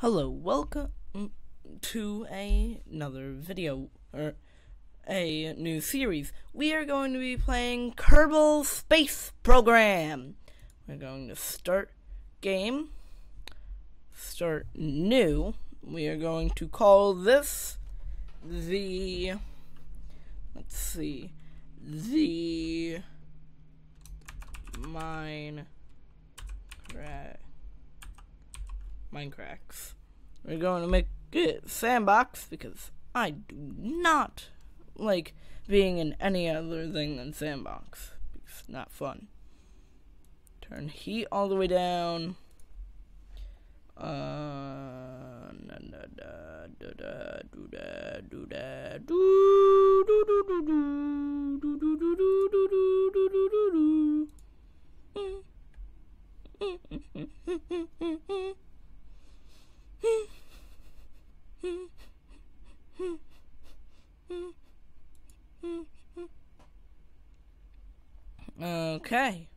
Hello, welcome to a, another video, or a new series. We are going to be playing Kerbal Space Program. We're going to start game, start new. We are going to call this the, let's see, the mine Minecrafts. We're going to make it sandbox because I do not like being in any other thing than sandbox. It's not fun. Turn heat all the way down. Uh, Okay.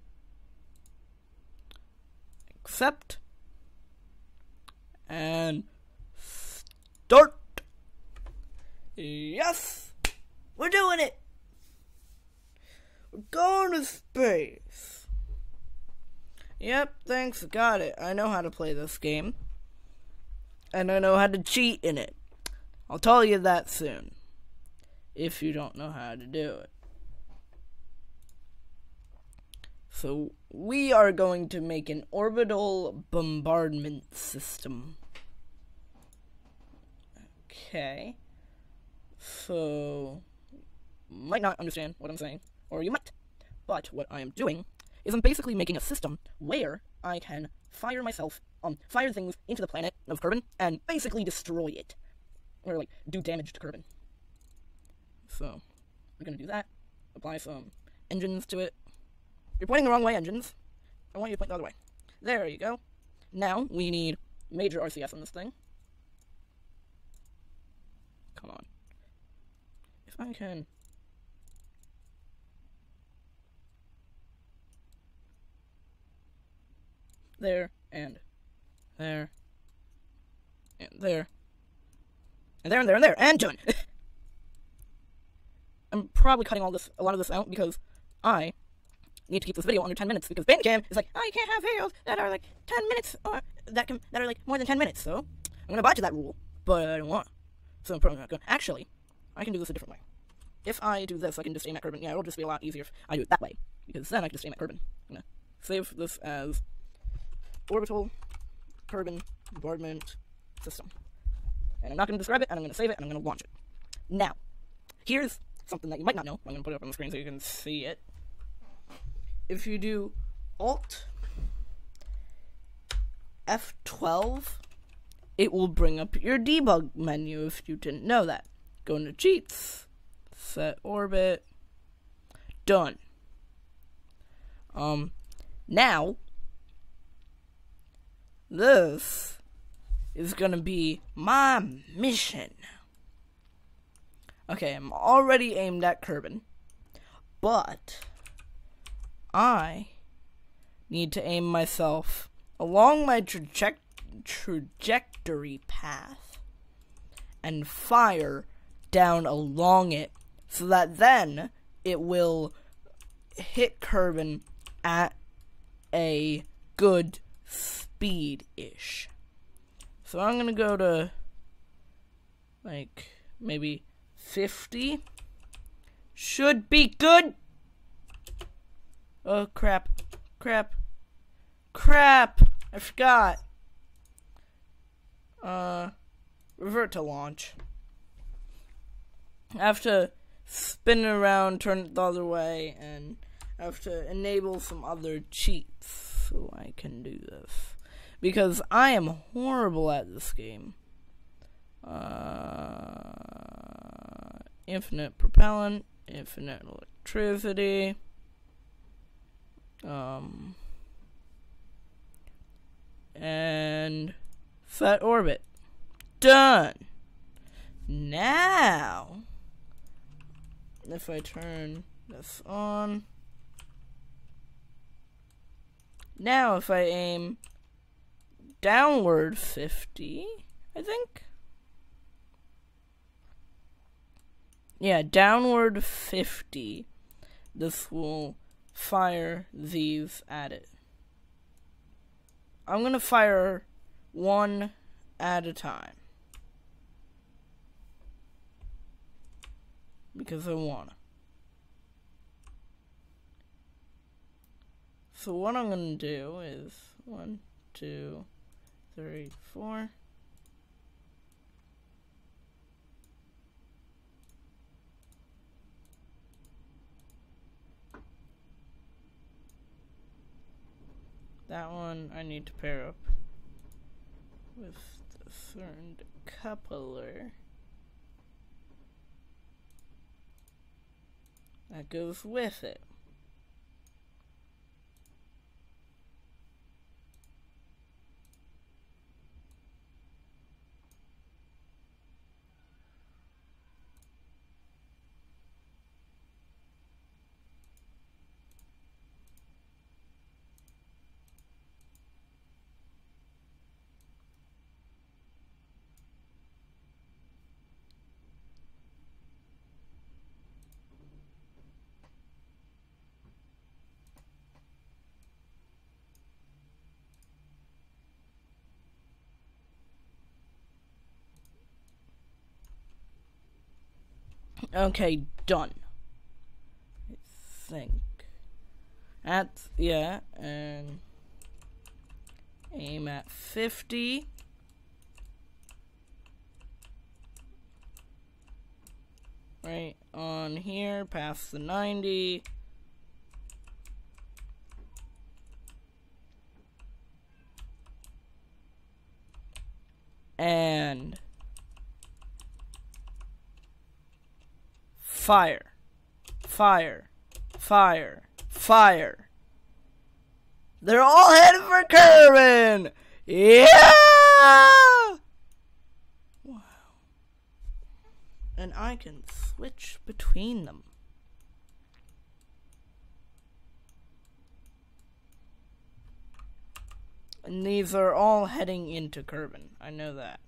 Accept. And start. Yes! We're doing it! We're going to space. Yep, thanks, got it. I know how to play this game. And I know how to cheat in it. I'll tell you that soon. If you don't know how to do it. So, we are going to make an orbital bombardment system. Okay. So, might not understand what I'm saying, or you might. But what I am doing is I'm basically making a system where I can fire myself, um, fire things into the planet of Kerbin and basically destroy it. Or, like, do damage to Kerbin. So, we're gonna do that. Apply some engines to it. You're pointing the wrong way, engines. I want you to point the other way. There you go. Now, we need major RCS on this thing. Come on. If I can... There, and there, and there, and there, and there, and there, and done! I'm probably cutting all this, a lot of this out because I need to keep this video under 10 minutes because Bandicam is like, oh, you can't have videos that are like 10 minutes or that can that are like more than 10 minutes. So I'm gonna bite to that rule, but I don't want. So I'm probably not. To. Actually, I can do this a different way. If I do this, I can just aim at Kerbin. Yeah, it'll just be a lot easier if I do it that way because then I can just aim at Kerbin. I'm gonna save this as orbital Kerbin bombardment system, and I'm not gonna describe it, and I'm gonna save it, and I'm gonna launch it. Now, here's something that you might not know. I'm gonna put it up on the screen so you can see it if you do Alt F12, it will bring up your debug menu if you didn't know that. Go into cheats, set orbit, done. Um, now, this is gonna be my mission. Okay, I'm already aimed at Kerbin, but I need to aim myself along my traje- trajectory path and fire down along it so that then it will hit Kerbin at a good speed ish. So I'm gonna go to like maybe 50. Should be good. Oh, crap. Crap. Crap! I forgot. Uh, revert to launch. I have to spin it around, turn it the other way, and I have to enable some other cheats so I can do this. Because I am horrible at this game. Uh, infinite propellant, infinite electricity. Um, and set orbit. Done. Now, if I turn this on, now if I aim downward 50, I think. Yeah, downward 50. This will fire these at it. I'm gonna fire one at a time. Because I wanna. So what I'm gonna do is one, two, three, four. That one I need to pair up with the third coupler. That goes with it. Okay, done. I think. At, yeah, and aim at 50. Right on here, past the 90. And fire, fire, fire, fire. They're all headed for Kerbin! Yeah! Wow. And I can switch between them. And these are all heading into Kerbin. I know that.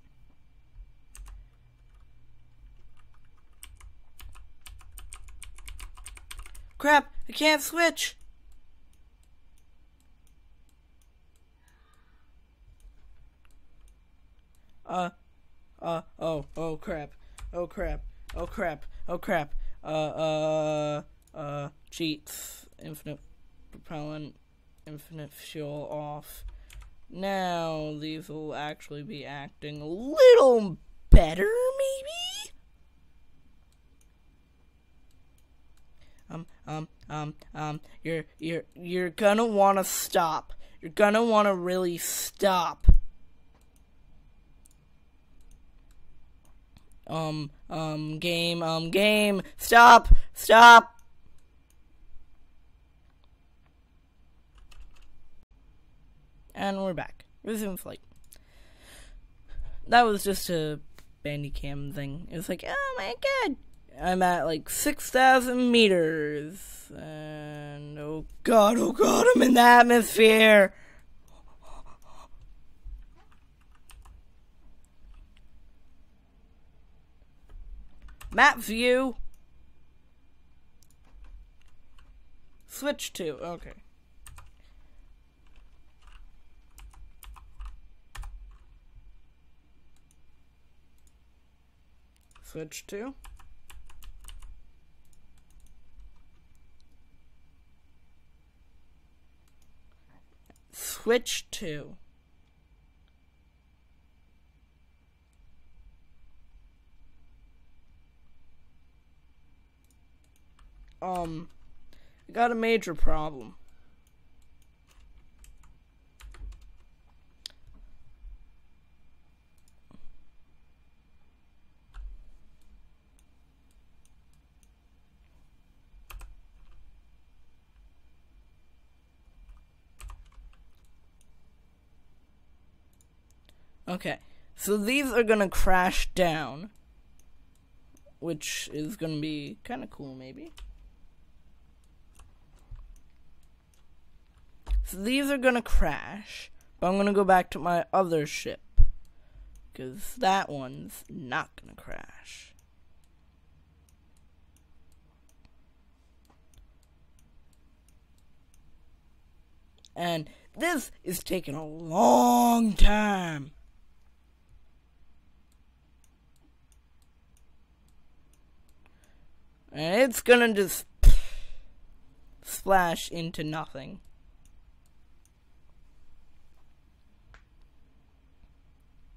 Crap, I can't switch. Uh, uh, oh, oh crap, oh crap, oh crap, oh crap, uh, uh, uh, cheats, infinite propellant, infinite fuel off. Now these will actually be acting a little better, maybe? Um, um, um, um, you're, you're, you're gonna wanna stop. You're gonna wanna really stop. Um, um, game, um, game, stop, stop. And we're back. Resume flight. That was just a Bandicam thing. It was like, oh my god, I'm at like 6,000 meters. And oh god, oh god, I'm in the atmosphere. Map view. Switch to, okay. Switch to. Switch to? Um, I got a major problem. Okay, so these are gonna crash down, which is gonna be kind of cool, maybe. So these are gonna crash, But I'm gonna go back to my other ship. Because that one's not gonna crash. And this is taking a long time. And it's gonna just splash into nothing.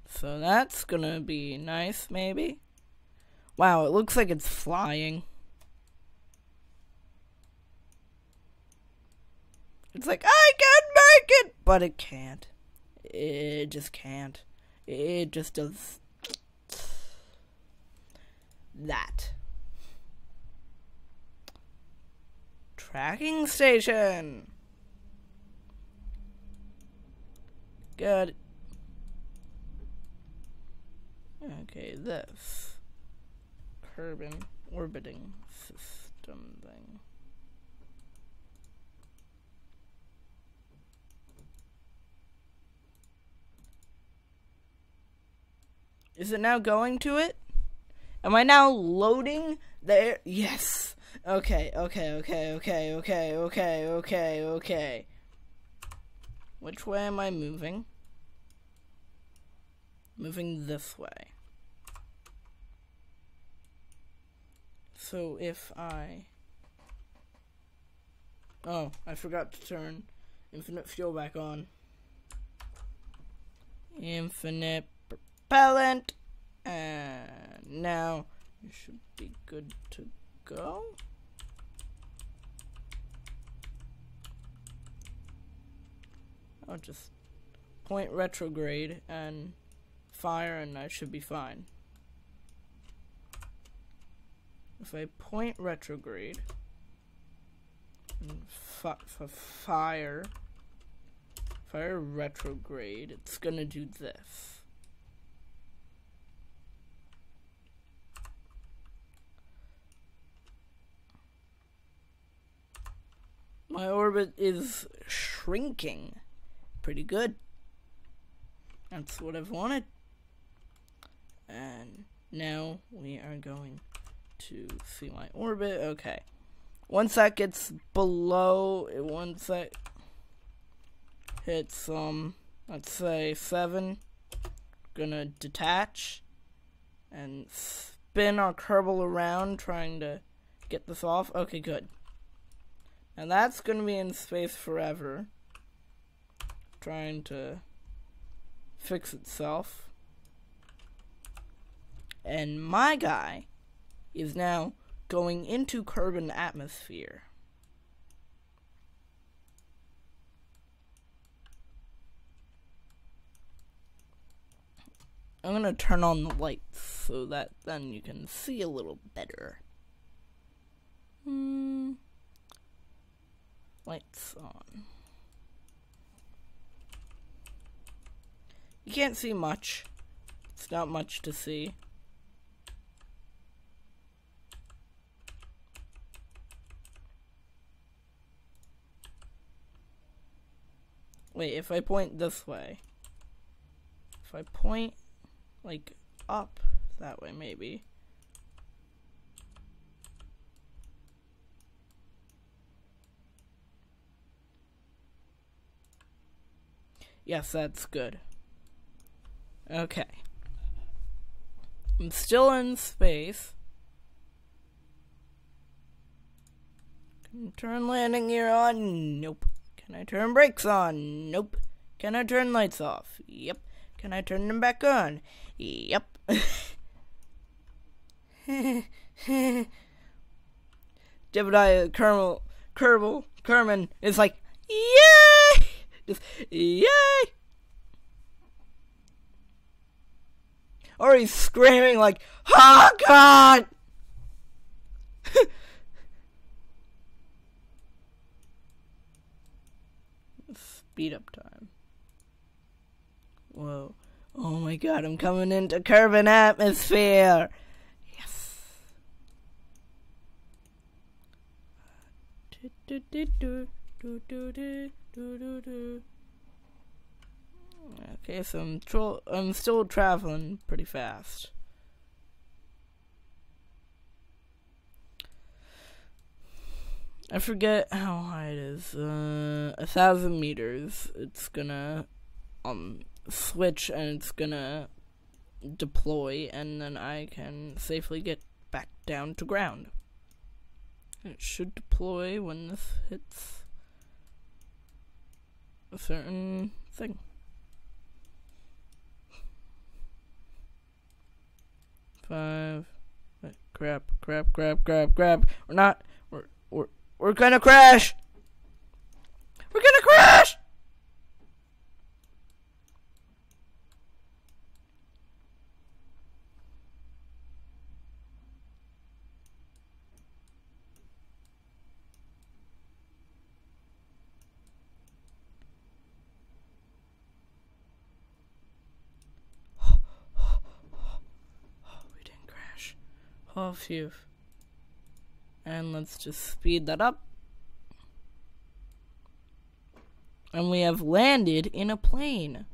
So that's gonna be nice, maybe. Wow, it looks like it's flying. It's like, I can make it! But it can't. It just can't. It just does that. Tracking station. Good. Okay, this. Kerbin orbiting system thing. Is it now going to it? Am I now loading there? Yes. Okay, okay, okay, okay, okay, okay, okay, okay. Which way am I moving? Moving this way. So if I... Oh, I forgot to turn infinite fuel back on. Infinite propellant. And now you should be good to go. I'll just point retrograde and fire and I should be fine. If I point retrograde and fire fire retrograde, it's gonna do this. My orbit is shrinking. Pretty good. That's what I've wanted. And now we are going to see my orbit. Okay. Once that gets below, once that hits, um, let's say seven, gonna detach and spin our Kerbal around trying to get this off. Okay, good. And that's to be in space forever. Trying to fix itself. And my guy is now going into Kerbin atmosphere. I'm gonna turn on the lights so that then you can see a little better. Hmm lights on. You can't see much. It's not much to see. Wait, if I point this way. If I point, like, up that way, maybe. Yes, that's good. Okay. I'm still in space. Can I turn landing gear on? Nope. Can I turn brakes on? Nope. Can I turn lights off? Yep. Can I turn them back on? Yep. Jebediah Kerbal, Kerbal, Kerman is like, yay! Just yay! Or he's screaming like, "Oh God!" Speed up time. Whoa. Oh my god, I'm coming into Kerbin atmosphere. Yes. Do, do, do, do, do do do do. Okay, so I'm, I'm still traveling pretty fast. I forget how high it is. Uh, a thousand meters. It's gonna um switch and it's gonna deploy, and then I can safely get back down to ground. It should deploy when this hits a certain thing. Five. Crap, crap, crap, crap, crap. We're not. We're, we're, we're gonna crash! We're gonna crash! we didn't crash. And let's just speed that up. And we have landed in a plane.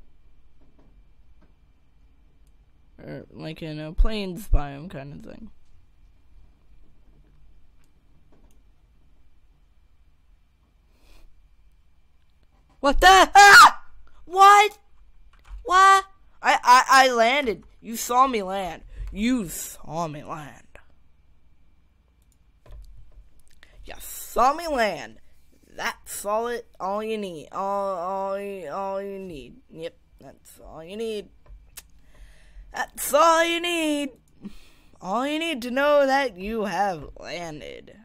Or like in a plains biome kind of thing. What the? Ah! What? What? I, I, I landed. You saw me land. You saw me land. You saw me land. That's all it. All you need. All, all, all you need. Yep, that's all you need. That's all you need. All you need to know that you have landed.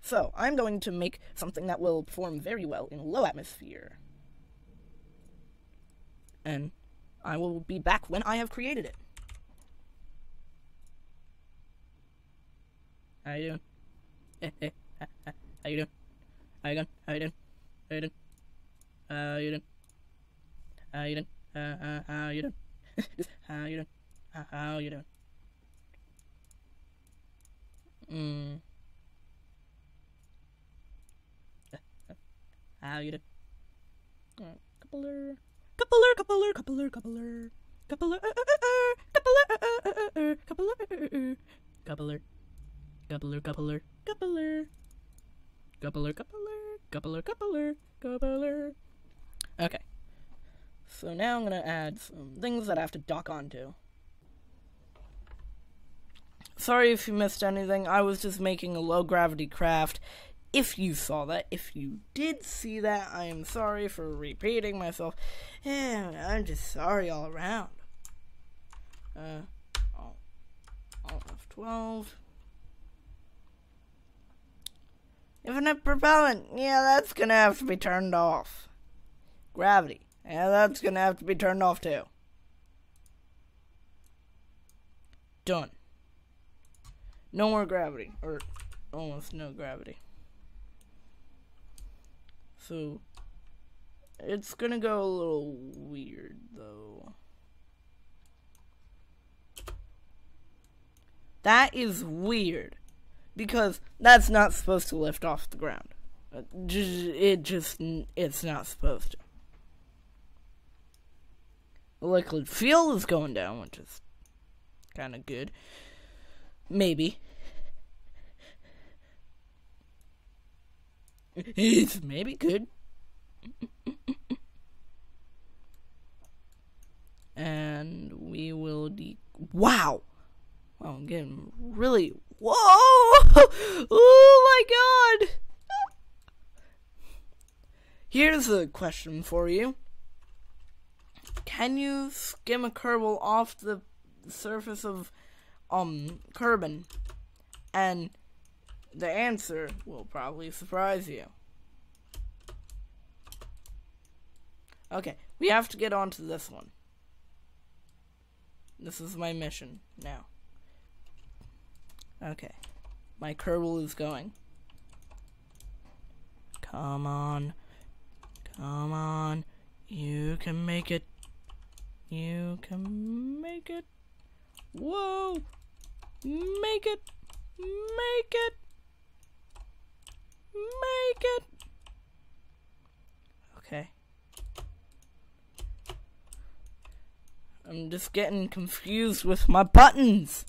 So, I'm going to make something that will perform very well in low atmosphere. And I will be back when I have created it. How you doing? Eh, eh, ha, ha. How you doing? How you doing? How you doing? How you doing? How you doing? How you doing? Uh, uh, how you doing? how you doing? How, how you doing? Mm. How you doing? Alright, coupler, coupler, coupler, coupler, coupler, coupler, uh, uh, uh, coupler, uh, uh, uh, uh, coupler, uh, uh, uh, coupler, coupler, coupler, Coupler, coupler, coupler, coupler, coupler. gubbler. Okay. So now I'm going to add some things that I have to dock onto. Sorry if you missed anything, I was just making a low gravity craft. If you saw that, if you did see that, I am sorry for repeating myself. I'm just sorry all around. Uh, Alt F12. Infinite propellant. Yeah, that's gonna have to be turned off. Gravity. Yeah, that's gonna have to be turned off too. Done. No more gravity. Or almost no gravity. So it's gonna go a little weird though. That is weird because that's not supposed to lift off the ground. It just it's not supposed to. The liquid fuel is going down, which is kind of good. Maybe. It's maybe good. and we will de. Wow! Wow, I'm getting really. Whoa! Oh my god! Here's a question for you. Can you skim a Kerbal off the surface of um Kerbin? And the answer will probably surprise you. Okay, we have to get on to this one. This is my mission now. Okay. My Kerbal is going. Come on. Come on. You can make it. You can make it. Whoa! Make it. Make it. Make it. Okay. I'm just getting confused with my buttons.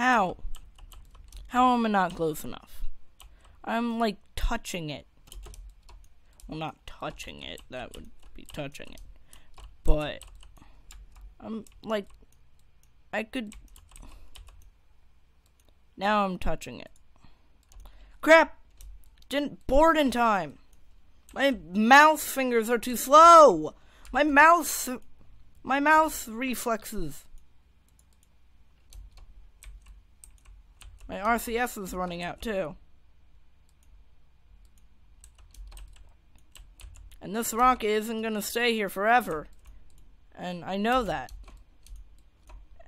How? How am I not close enough? I'm like touching it. Well, not touching it, that would be touching it. But, I'm like, I could. Now I'm touching it. Crap! Didn't board in time. My mouse fingers are too slow. My mouse. My mouse reflexes. My RCS is running out too. And this rocket isn't gonna stay here forever. And I know that.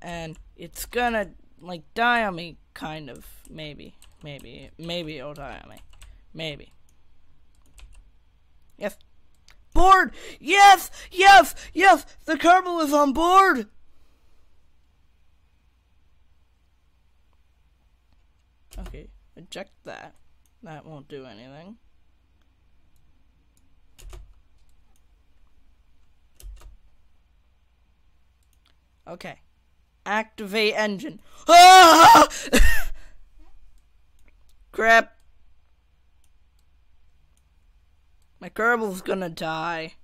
And it's gonna, like, die on me, kind of. Maybe. Maybe. Maybe it'll die on me. Maybe. Yes. Board! Yes! Yes! Yes! The Kerbal is on board! Okay, eject that. That won't do anything. Okay. Activate engine. Ah! Crap. My Kerbal's gonna die.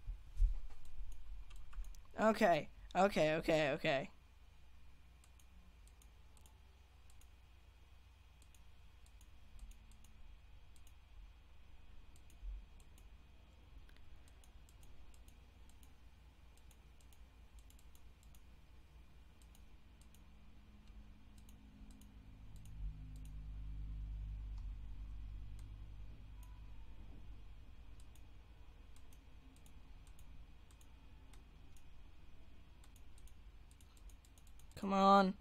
Okay. Okay, okay, okay. Come on.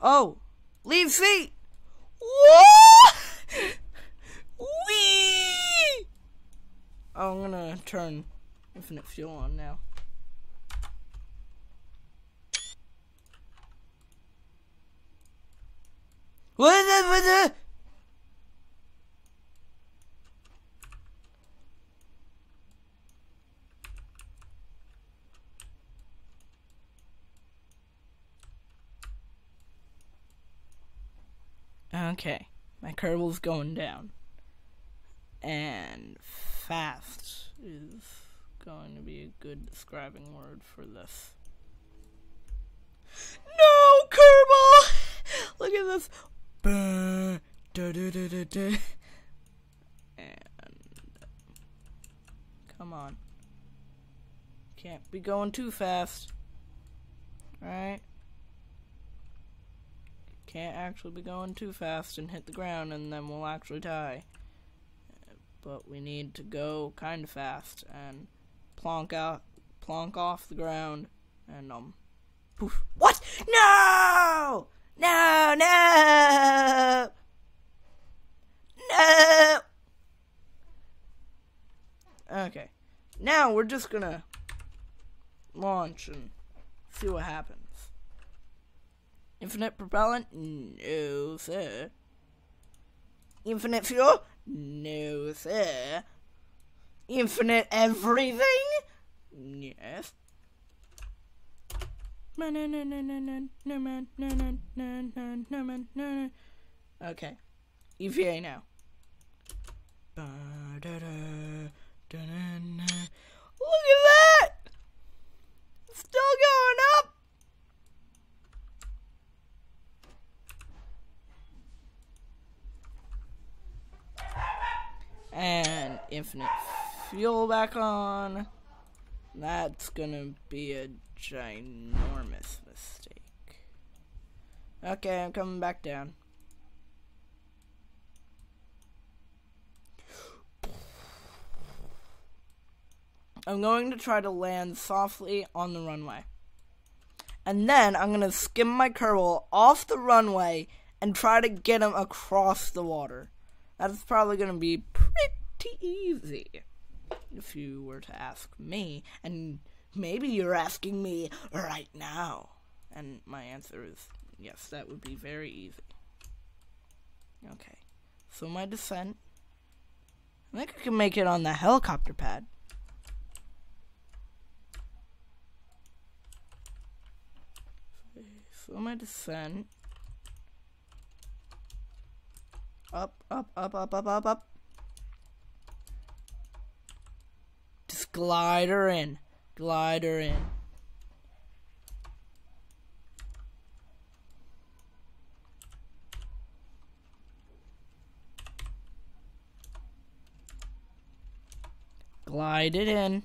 Oh, leave feet. What? Wee! Oh, I'm gonna turn infinite fuel on now. What it? What is Okay, my Kerbal's going down. And fast is going to be a good describing word for this. No, Kerbal! Look at this. And come on. Can't be going too fast. Alright? Can't actually be going too fast and hit the ground and then we'll actually die. But we need to go kind of fast and plonk out, plonk off the ground and um, poof. What? No! No! No! No! Okay. Now we're just gonna launch and see what happens. Infinite propellant? No, sir. Infinite fuel? No, sir. Infinite everything? Yes. Okay. EVA now. Look at that! Still going up! and infinite fuel back on. That's gonna be a ginormous mistake. Okay, I'm coming back down. I'm going to try to land softly on the runway. And then I'm going to skim my Kerbal off the runway and try to get him across the water. That's probably going to be pretty easy, if you were to ask me. And maybe you're asking me right now. And my answer is yes, that would be very easy. Okay, so my descent. I think I can make it on the helicopter pad. So my descent. Up, up, up, up, up, up, up. Just glide her in. Glide her in. Glide it in.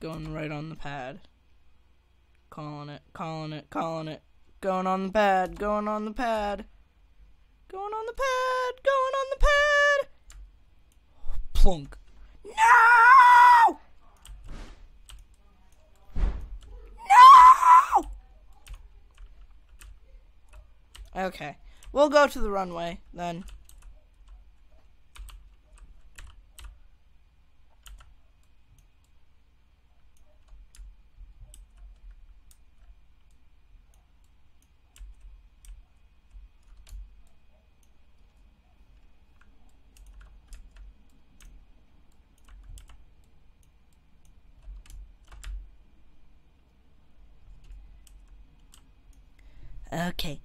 Going right on the pad. Calling it, calling it, calling it. Going on the pad, going on the pad. Going on the pad, going on. No! No! Okay. We'll go to the runway then. Okay.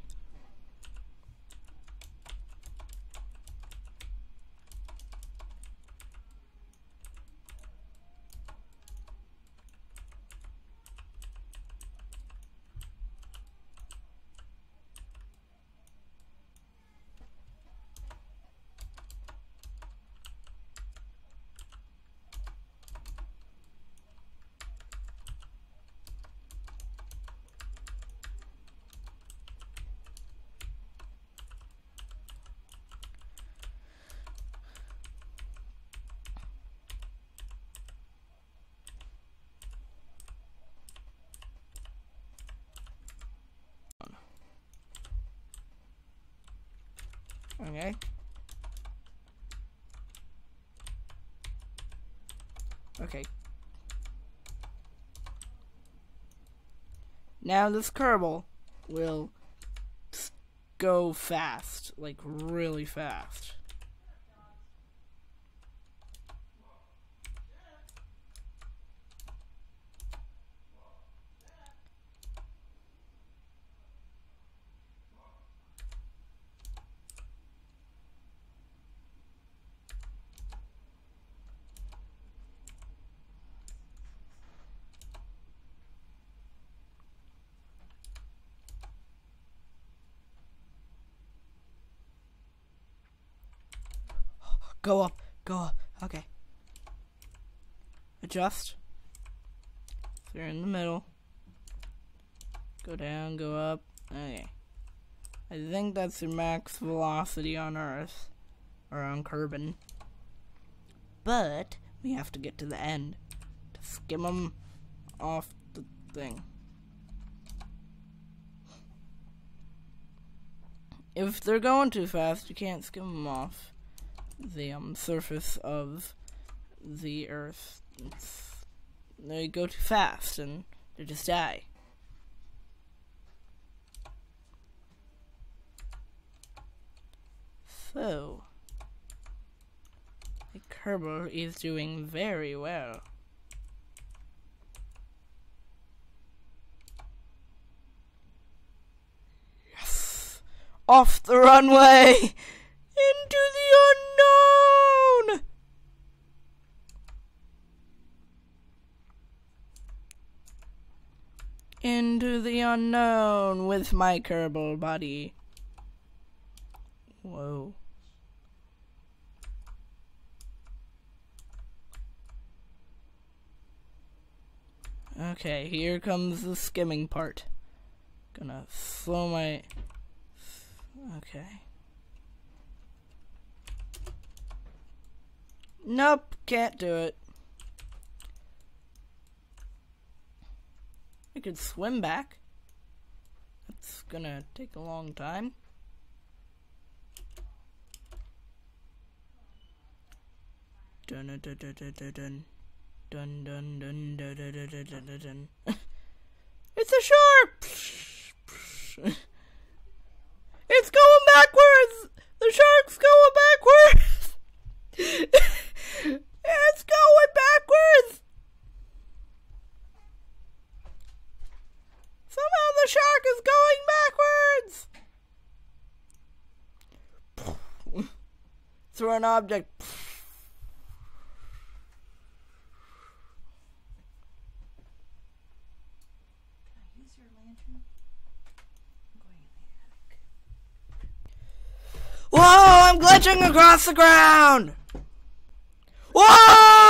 Okay. Okay. Now this Kerbal will go fast, like really fast. Go up. Go up. Okay. Adjust. So you're in the middle. Go down, go up. Okay. I think that's your max velocity on Earth. Or on Kerbin. But, we have to get to the end. To skim them off the thing. If they're going too fast, you can't skim them off the um, surface of the Earth. They go too fast and they just die. So, the Kerbal is doing very well. Yes! Off the runway! Into the unknown! Into the unknown with my Kerbal body. Whoa. Okay, here comes the skimming part. Gonna slow my. Okay. Nope, can't do it. Could swim back. That's gonna take a long time. Dun dun dun dun dun dun dun dun dun dun dun dun dun dun dun. It's a shark! It's going backwards! The shark's going through an object. Whoa, I'm glitching across the ground! Whoa!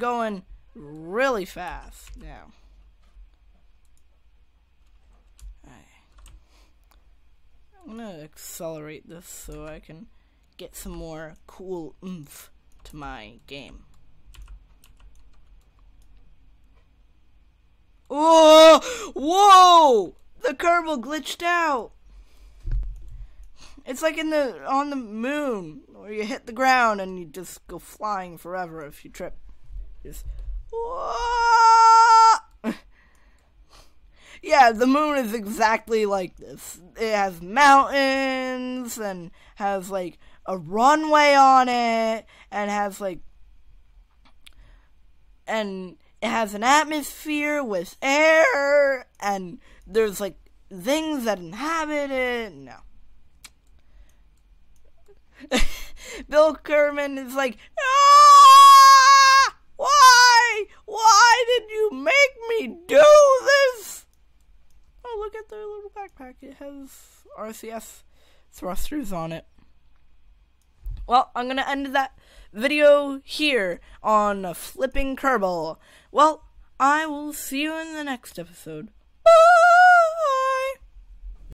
Going really fast now. Alright. I'm gonna accelerate this so I can get some more cool oomph to my game. Oh! Whoa! The Kerbal glitched out. It's like in the on the moon where you hit the ground and you just go flying forever if you trip. Yeah, the moon is exactly like this. It has mountains and has like a runway on it and has like and it has an atmosphere with air and there's like things that inhabit it. No. Bill Kerman is like, ah! Why? Why did you make me do this? Oh, look at their little backpack. It has RCS thrusters on it. Well, I'm gonna end that video here on Flipping Kerbal. Well, I will see you in the next episode. Bye!